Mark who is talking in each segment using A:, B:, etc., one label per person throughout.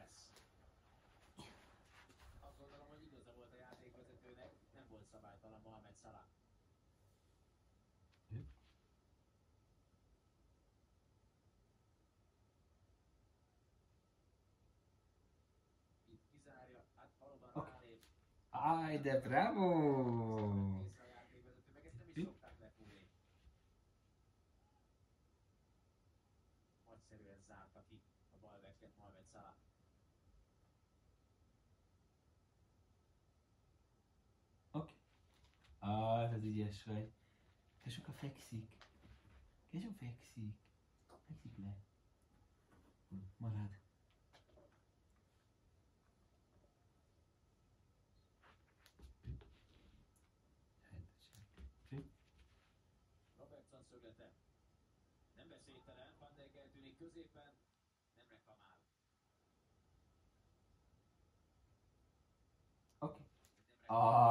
A: stressz. Azt gondolom, hogy igaza volt a játékvezetőnek, nem volt szabálytalan Mohamed Salah. Itt kizárja, hát valóban
B: Oké.
A: rálép.
B: Aj, de bravo!
A: Nagyszerűen zárta ki a balveket Mohamed Salah.
B: Oké. Ah, ügyes vagy. Kesuka fekszik. Kesu fekszik. Fekszik le. Marad.
A: Robertson szöglete. Nem veszélytelen, Van Dijk eltűnik középen, nem reklamál.
B: Oké.
A: Nem reklamál.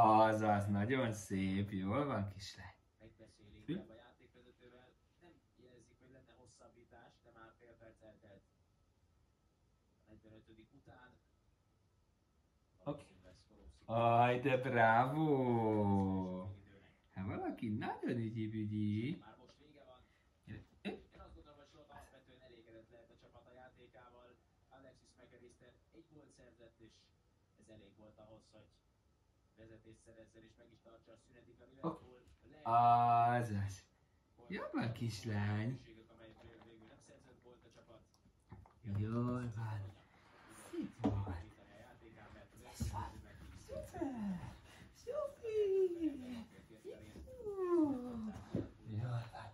B: Az, nagyon szép. Jól van, kislány.
A: Megbeszél
B: Hm?
A: inkább a játékvezetővel. Nem jelzik, hogy lenne hosszabbítás, de már fél perc eltelt. A 45. után.
B: Oké.
A: Valószínűleg.
B: Aj, de bravo! Hát valaki nagyon ügyi-bügyi.
A: Már most vége van. Én azt gondolom, hogy Slot alapvetően elégedett lehet a csapata játékával. Alexis McAllister egy gólt szerzett, és ez elég volt ahhoz, hogy vezetést szerezzen, és meg is tartsa a szünetig a Liverpool. Lehet,
B: Az, az. van, kislány. Jól van. Szép volt. Ez van. Szuper! Szupi! Jól van.